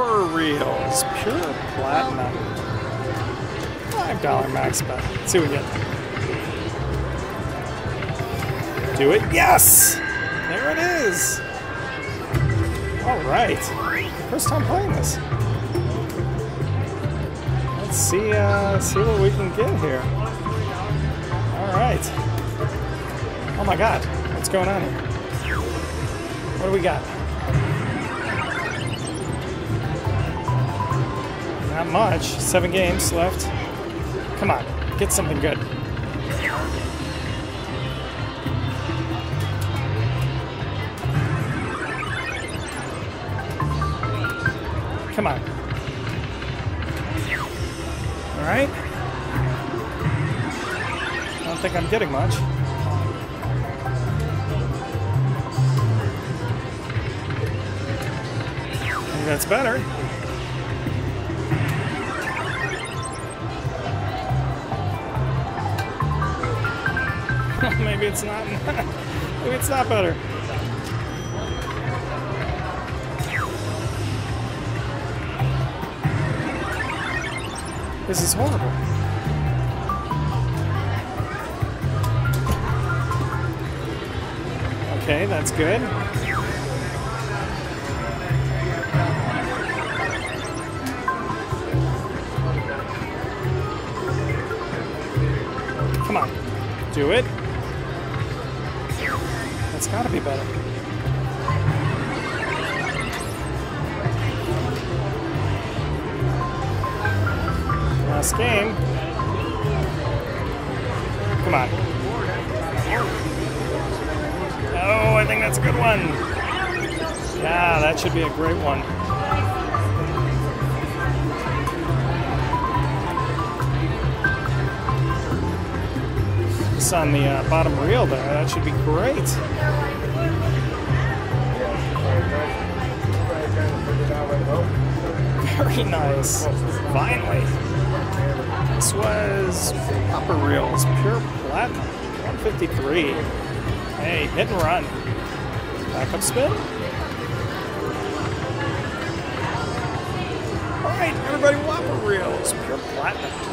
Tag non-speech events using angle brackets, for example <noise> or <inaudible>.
Whopper Reels, pure platinum. Five dollar max bet. Let's see what we get. Do it. Yes! There it is. All right. First time playing this. Let's see. Uh, see what we can get here. All right. Oh my God! What's going on here? What do we got? Not much. Seven games left. Come on, get something good. Come on. All right. I don't think I'm getting much. That's better. <laughs> Maybe it's not. <laughs> Maybe it's not better. This is horrible. Okay, that's good. Come on. Do it. That's gotta be better. Last game. Come on. Oh, I think that's a good one. Yeah, that should be a great one. On the uh, bottom reel there. That should be great. Very nice. Finally. This was Whopper reels, pure platinum, 153. Hey, hit and run. Backup spin. All right, everybody, Whopper reels, pure platinum.